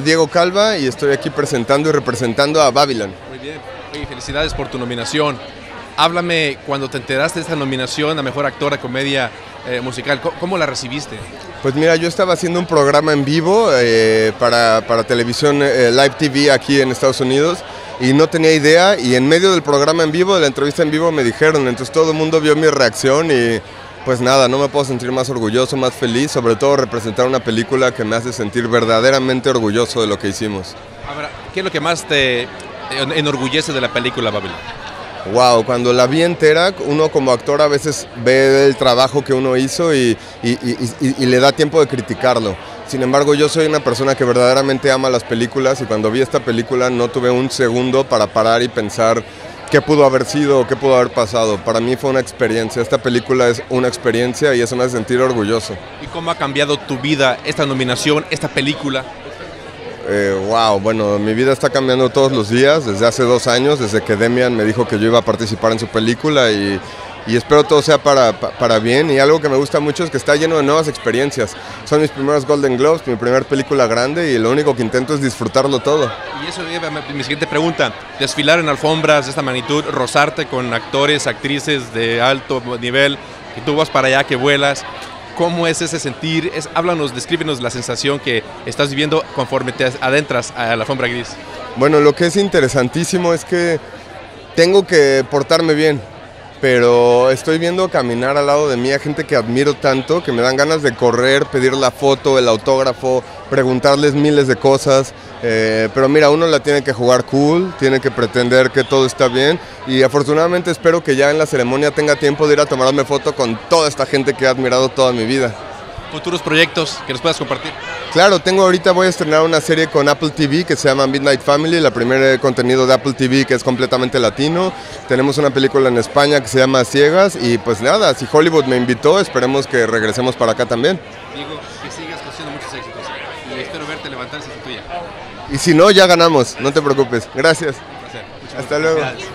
Diego Calva y estoy aquí presentando y representando a Babylon. Muy bien. Oye, felicidades por tu nominación. Háblame cuando te enteraste de esta nominación a Mejor Actor de Comedia eh, Musical. ¿Cómo, cómo la recibiste? Pues mira, yo estaba haciendo un programa en vivo eh, para, para, televisión eh, Live TV aquí en Estados Unidos y no tenía idea y en medio del programa en vivo, de la entrevista en vivo me dijeron, entonces todo el mundo vio mi reacción y pues nada, no me puedo sentir más orgulloso, más feliz, sobre todo representar una película que me hace sentir verdaderamente orgulloso de lo que hicimos. Ahora, ¿qué es lo que más te enorgullece de la película Babylon? Wow, cuando la vi entera, uno como actor a veces ve el trabajo que uno hizo y, y, y, y, le da tiempo de criticarlo. Sin embargo, yo soy una persona que verdaderamente ama las películas y cuando vi esta película no tuve un segundo para parar y pensar qué pudo haber sido qué pudo haber pasado. Para mí fue una experiencia, esta película es una experiencia y eso me hace sentir orgulloso. ¿Y cómo ha cambiado tu vida esta nominación, esta película? Eh, wow, bueno, mi vida está cambiando todos los días, desde hace dos años, desde que Demian me dijo que yo iba a participar en su película y, y espero todo sea para, para, bien. Y algo que me gusta mucho es que está lleno de nuevas experiencias. Son mis primeros Golden Globes, mi primera película grande y lo único que intento es disfrutarlo todo. Y eso lleva mi siguiente pregunta, desfilar en alfombras de esta magnitud, rozarte con actores, actrices de alto nivel, que tú vas para allá, que vuelas. ¿Cómo es ese sentir? Es, háblanos, descríbenos la sensación que estás viviendo conforme te adentras a la alfombra gris. Bueno, lo que es interesantísimo es que tengo que portarme bien, pero estoy viendo caminar al lado de mí a gente que admiro tanto, que me dan ganas de correr, pedir la foto, el autógrafo, preguntarles miles de cosas. Eh, pero mira, uno la tiene que jugar cool, tiene que pretender que todo está bien y afortunadamente espero que ya en la ceremonia tenga tiempo de ir a tomarme foto con toda esta gente que he admirado toda mi vida. ¿Futuros proyectos que nos puedas compartir? Claro, tengo ahorita, voy a estrenar una serie con Apple TV que se llama Midnight Family, la primera contenido de Apple TV que es completamente latino. Tenemos una película en España que se llama Ciegas y pues nada, si Hollywood me invitó, esperemos que regresemos para acá también. Digo, que sigas haciendo muchos éxitos y espero verte levantarse tuya. Y si no, ya ganamos, no te preocupes. Gracias. Un placer. Hasta luego. Gracias.